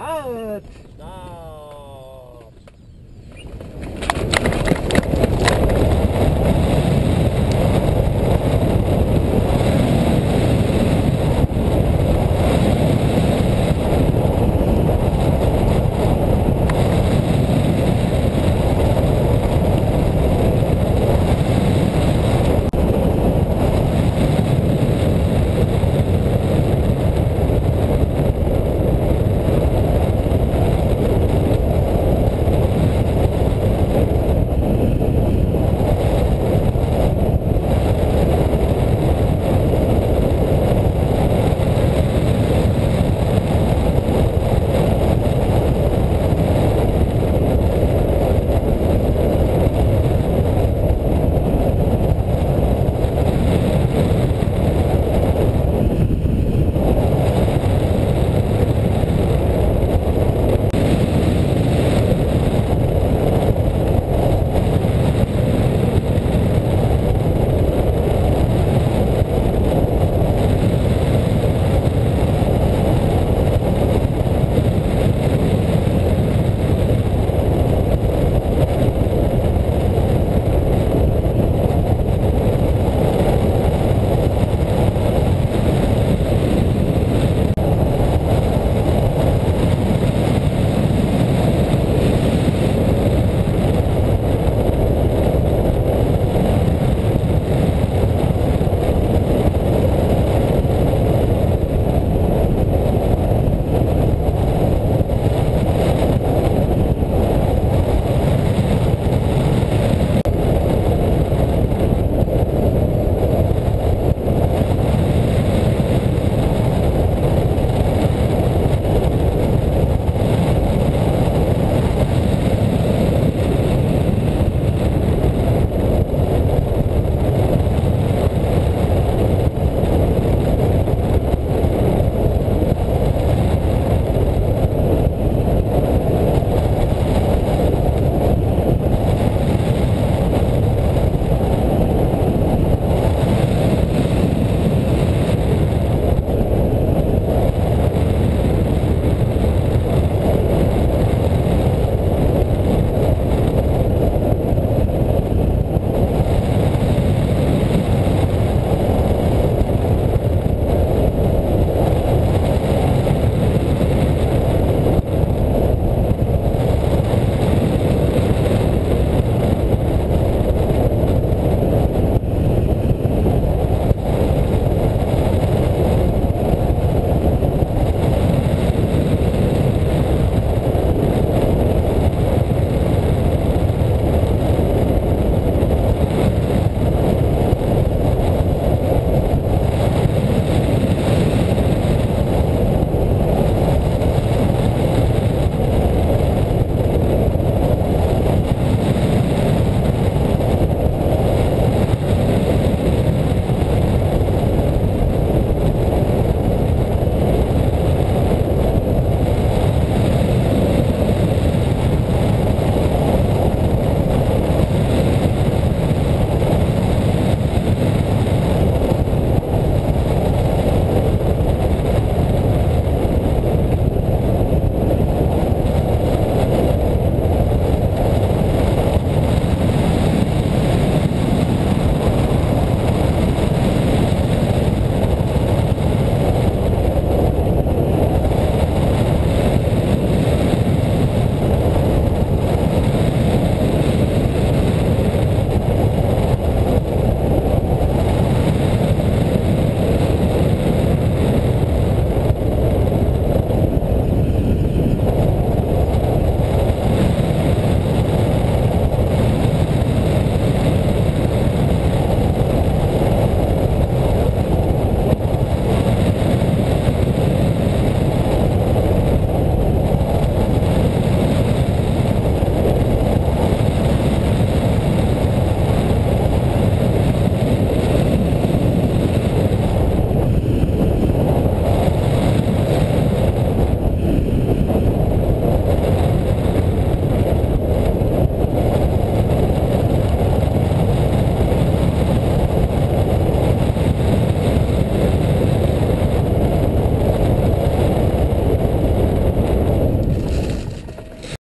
start